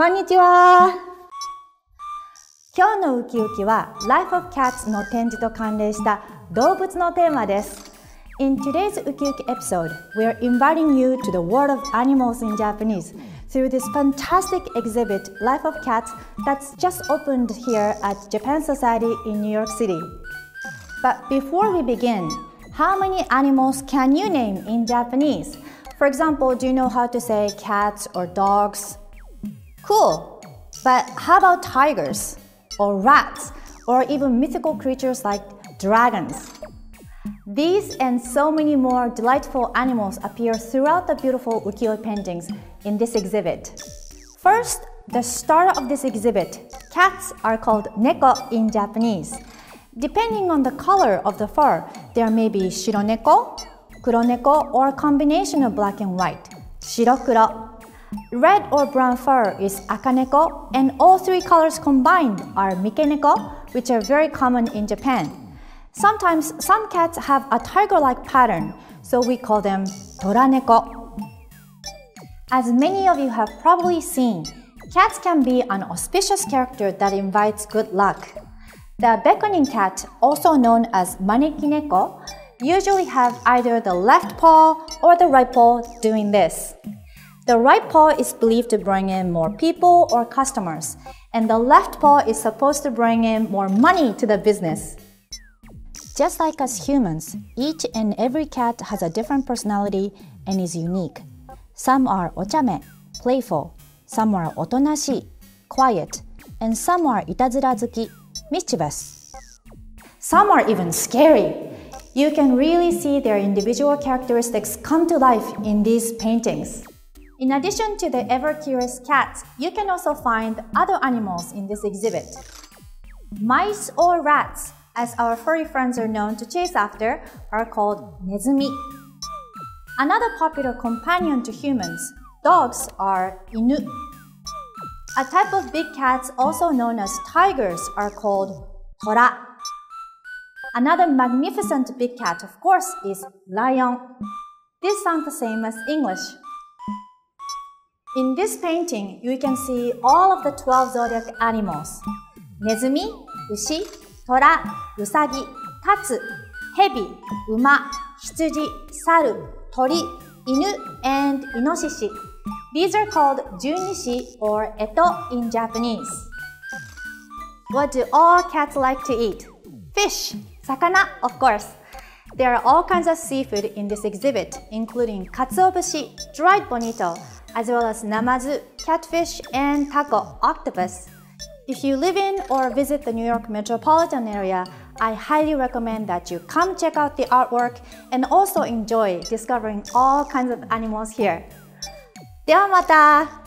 こんにちは今日のウキウキは Life of Cats の展示と関連した動物のテーマです In today's Ukiuki episode, we are inviting you to the world of animals in Japanese through this fantastic exhibit, Life of Cats, that's just opened here at Japan Society in New York City. But before we begin, how many animals can you name in Japanese? For example, do you know how to say cats or dogs? Cool! But how about tigers or rats or even mythical creatures like dragons? These and so many more delightful animals appear throughout the beautiful ukiyo paintings in this exhibit. First, the star of this exhibit, cats are called neko in Japanese. Depending on the color of the fur, there may be shironeko, kuroneko, or a combination of black and white, shirokuro. Red or brown fur is akaneko, and all three colors combined are mikeneko, which are very common in Japan. Sometimes some cats have a tiger-like pattern, so we call them toraneko. As many of you have probably seen, cats can be an auspicious character that invites good luck. The beckoning cat, also known as manekineko, usually have either the left paw or the right paw doing this. The right paw is believed to bring in more people or customers, and the left paw is supposed to bring in more money to the business. Just like us humans, each and every cat has a different personality and is unique. Some are ochame, playful, some are otonashii, quiet, and some are itazurazuki, mischievous. Some are even scary. You can really see their individual characteristics come to life in these paintings. In addition to the ever-curious cats, you can also find other animals in this exhibit. Mice or rats as our furry friends are known to chase after, are called nezumi. Another popular companion to humans, dogs, are inu. A type of big cats, also known as tigers, are called tora. Another magnificent big cat, of course, is lion. These sound the same as English. In this painting, you can see all of the 12 zodiac animals. ネズミ、牛、虎、ウサギ、タツ、ヘビ、馬、羊、猿、鳥、犬、and These are called Junishi or Eto in Japanese. What do all cats like to eat? Fish, sakana, of course. There are all kinds of seafood in this exhibit, including katsuobushi, dried bonito, as well as namazu, catfish, and tako, octopus. If you live in or visit the New York metropolitan area, I highly recommend that you come check out the artwork and also enjoy discovering all kinds of animals here. ではまた